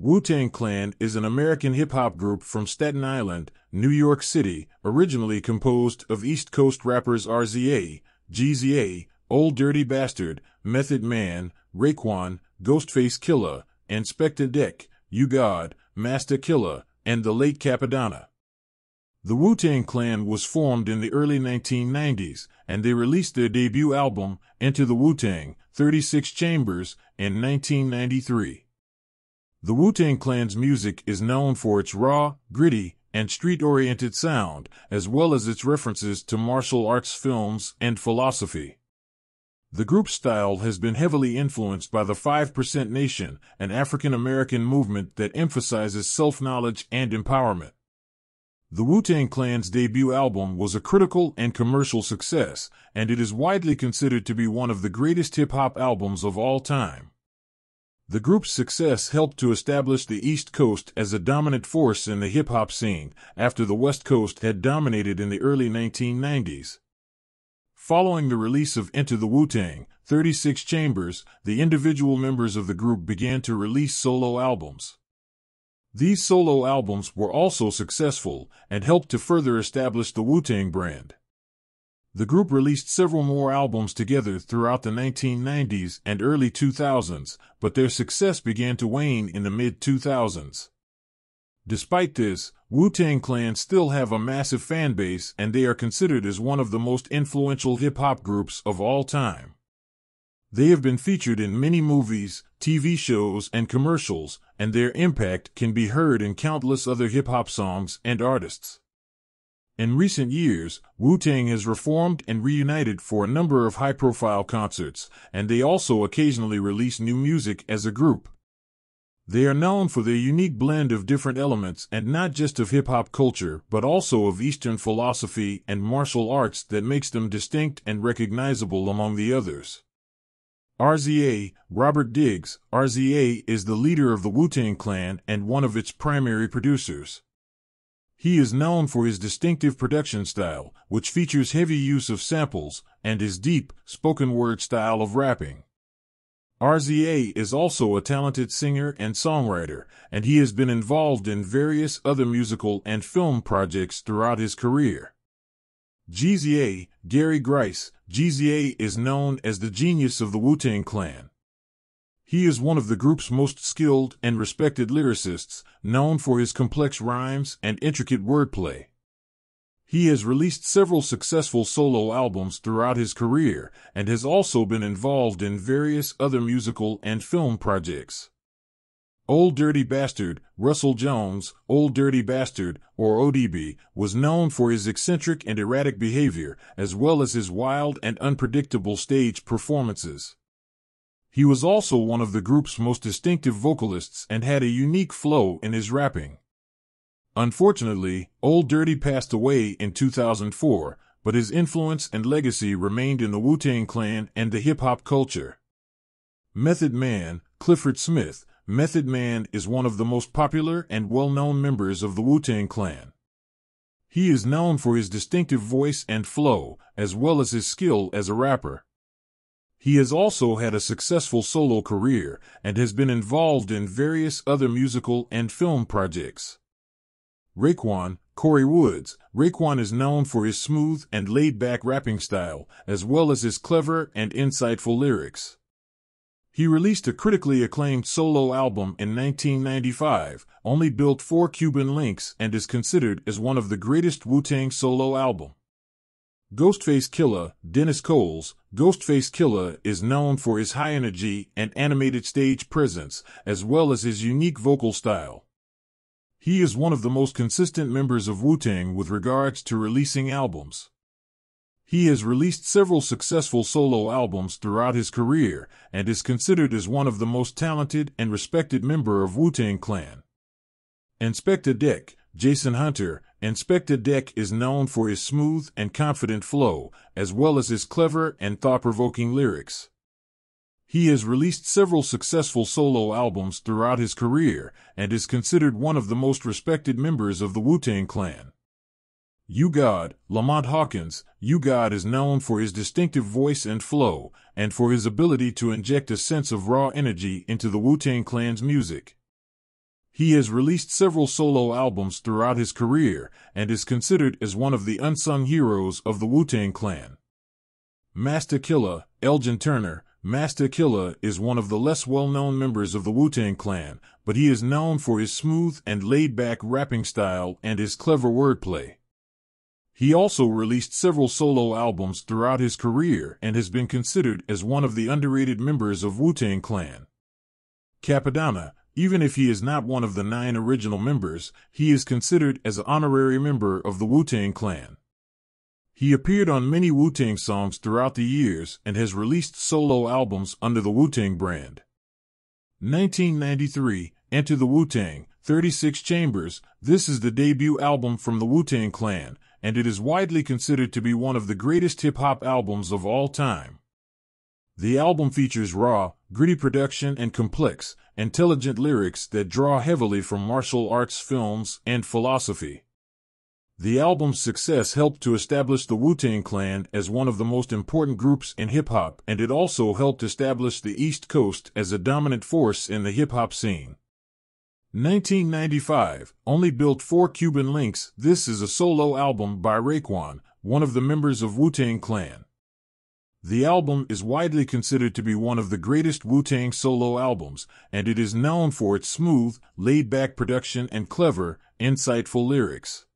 Wu Tang Clan is an American hip hop group from Staten Island, New York City, originally composed of East Coast rappers RZA, GZA, Old Dirty Bastard, Method Man, Raekwon, Ghostface Killah, Inspectah Deck, U-God, Masta Killa, and the late Cappadonna. The Wu Tang Clan was formed in the early 1990s, and they released their debut album, Enter the Wu Tang, 36 Chambers, in 1993. The Wu Tang Clan's music is known for its raw, gritty, and street oriented sound, as well as its references to martial arts films and philosophy. The group's style has been heavily influenced by the 5% Nation, an African American movement that emphasizes self knowledge and empowerment. The Wu Tang Clan's debut album was a critical and commercial success, and it is widely considered to be one of the greatest hip hop albums of all time. The group's success helped to establish the East Coast as a dominant force in the hip hop scene after the West Coast had dominated in the early 1990s. Following the release of Enter the Wu Tang, 36 Chambers, the individual members of the group began to release solo albums. These solo albums were also successful and helped to further establish the Wu Tang brand. The group released several more albums together throughout the 1990s and early 2000s, but their success began to wane in the mid 2000s. Despite this, Wu Tang Clan still have a massive fan base and they are considered as one of the most influential hip hop groups of all time. They have been featured in many movies, TV shows, and commercials, and their impact can be heard in countless other hip hop songs and artists. In recent years, Wu Tang has reformed and reunited for a number of high profile concerts, and they also occasionally release new music as a group. They are known for their unique blend of different elements and not just of hip hop culture, but also of Eastern philosophy and martial arts that makes them distinct and recognizable among the others. RZA, Robert Diggs, RZA is the leader of the Wu-Tang Clan and one of its primary producers. He is known for his distinctive production style, which features heavy use of samples, and his deep, spoken word style of rapping. RZA is also a talented singer and songwriter, and he has been involved in various other musical and film projects throughout his career. GZA, Gary Grice, GZA is known as the genius of the Wu-Tang Clan. He is one of the group's most skilled and respected lyricists, known for his complex rhymes and intricate wordplay. He has released several successful solo albums throughout his career and has also been involved in various other musical and film projects. Old Dirty Bastard, Russell Jones, Old Dirty Bastard, or ODB, was known for his eccentric and erratic behavior, as well as his wild and unpredictable stage performances. He was also one of the group's most distinctive vocalists and had a unique flow in his rapping. Unfortunately, Old Dirty passed away in 2004, but his influence and legacy remained in the Wu-Tang Clan and the hip-hop culture. Method Man, Clifford Smith, Method Man is one of the most popular and well-known members of the Wu-Tang Clan. He is known for his distinctive voice and flow, as well as his skill as a rapper. He has also had a successful solo career and has been involved in various other musical and film projects. Raekwon, Corey Woods. Raekwon is known for his smooth and laid-back rapping style, as well as his clever and insightful lyrics. He released a critically acclaimed solo album in 1995, only built four Cuban Linx and is considered as one of the greatest Wu-Tang solo album. Ghostface Killah, Dennis Coles, Ghostface Killah is known for his high energy and animated stage presence, as well as his unique vocal style. He is one of the most consistent members of Wu-Tang with regards to releasing albums. He has released several successful solo albums throughout his career and is considered as one of the most talented and respected member of Wu-Tang Clan. Inspectah Deck, Jason Hunter, Inspectah Deck is known for his smooth and confident flow, as well as his clever and thought-provoking lyrics. He has released several successful solo albums throughout his career and is considered one of the most respected members of the Wu-Tang Clan. U-God, Lamont Hawkins, U-God is known for his distinctive voice and flow, and for his ability to inject a sense of raw energy into the Wu-Tang Clan's music. He has released several solo albums throughout his career and is considered as one of the unsung heroes of the Wu-Tang Clan. Masta Killa, Elgin Turner, Masta Killa is one of the less well-known members of the Wu-Tang Clan, but he is known for his smooth and laid-back rapping style and his clever wordplay. He also released several solo albums throughout his career and has been considered as one of the underrated members of Wu-Tang Clan. Cappadonna, even if he is not one of the nine original members, he is considered as an honorary member of the Wu-Tang Clan. He appeared on many Wu-Tang songs throughout the years and has released solo albums under the Wu-Tang brand. 1993, Enter the Wu-Tang, 36 Chambers. This is the debut album from the Wu-Tang Clan, and it is widely considered to be one of the greatest hip-hop albums of all time. The album features raw, gritty production and complex, intelligent lyrics that draw heavily from martial arts films and philosophy. The album's success helped to establish the Wu-Tang Clan as one of the most important groups in hip-hop, and it also helped establish the East Coast as a dominant force in the hip-hop scene. 1995, only built four Cuban Linx. This is a solo album by Raekwon, one of the members of Wu-Tang Clan. The album is widely considered to be one of the greatest Wu-Tang solo albums, and it is known for its smooth, laid-back production and clever, insightful lyrics.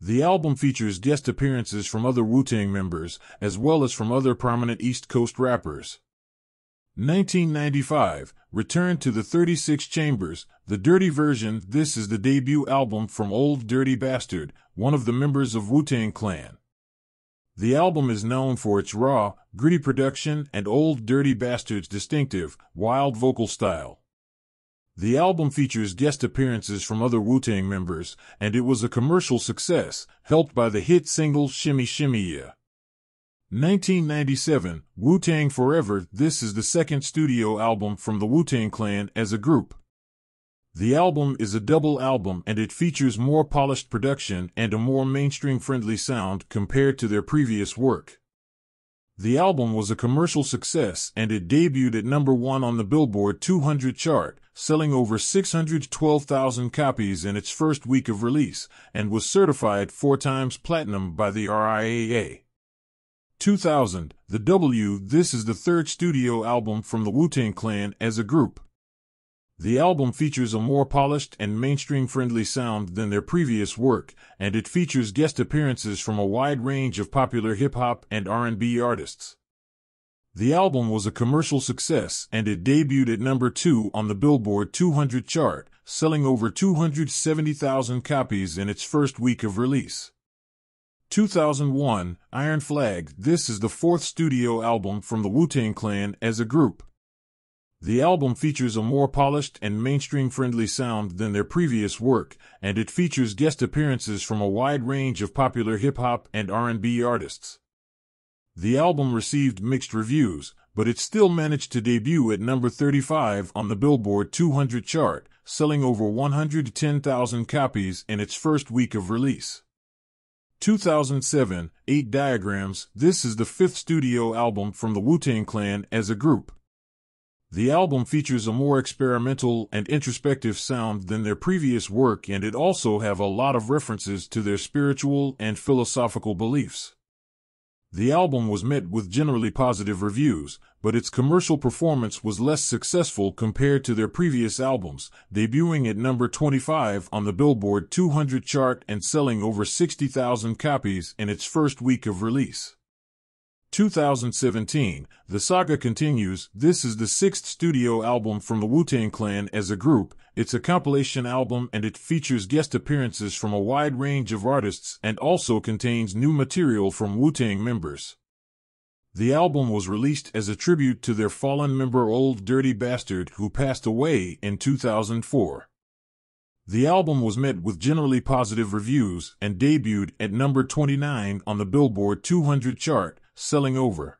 The album features guest appearances from other Wu-Tang members, as well as from other prominent East Coast rappers. 1995, Return to the 36 Chambers, the Dirty Version. This is the debut album from Old Dirty Bastard, one of the members of Wu-Tang Clan. The album is known for its raw, gritty production and Old Dirty Bastard's distinctive, wild vocal style. The album features guest appearances from other Wu-Tang members, and it was a commercial success, helped by the hit single Shimmy Shimmy Ya. 1997, Wu-Tang Forever. This is the second studio album from the Wu-Tang Clan as a group. The album is a double album and it features more polished production and a more mainstream-friendly sound compared to their previous work. The album was a commercial success and it debuted at number one on the Billboard 200 chart, selling over 612,000 copies in its first week of release, and was certified four times platinum by the RIAA. 2000, The W. This is the third studio album from the Wu-Tang Clan as a group. The album features a more polished and mainstream-friendly sound than their previous work, and it features guest appearances from a wide range of popular hip-hop and R&B artists. The album was a commercial success and it debuted at number 2 on the Billboard 200 chart, selling over 270,000 copies in its first week of release. 2001, Iron Flag. This is the fourth studio album from the Wu-Tang Clan as a group. The album features a more polished and mainstream-friendly sound than their previous work, and it features guest appearances from a wide range of popular hip-hop and R&B artists. The album received mixed reviews, but it still managed to debut at number 35 on the Billboard 200 chart, selling over 110,000 copies in its first week of release. 2007, 8 Diagrams. This is the fifth studio album from the Wu-Tang Clan as a group. The album features a more experimental and introspective sound than their previous work and it also have a lot of references to their spiritual and philosophical beliefs. The album was met with generally positive reviews, but its commercial performance was less successful compared to their previous albums, debuting at number 25 on the Billboard 200 chart and selling over 60,000 copies in its first week of release. 2017, the saga continues. This is the sixth studio album from the Wu-Tang Clan as a group. It's a compilation album and it features guest appearances from a wide range of artists and also contains new material from Wu-Tang members. The album was released as a tribute to their fallen member Old Dirty Bastard who passed away in 2004. The album was met with generally positive reviews and debuted at number 29 on the Billboard 200 chart, selling over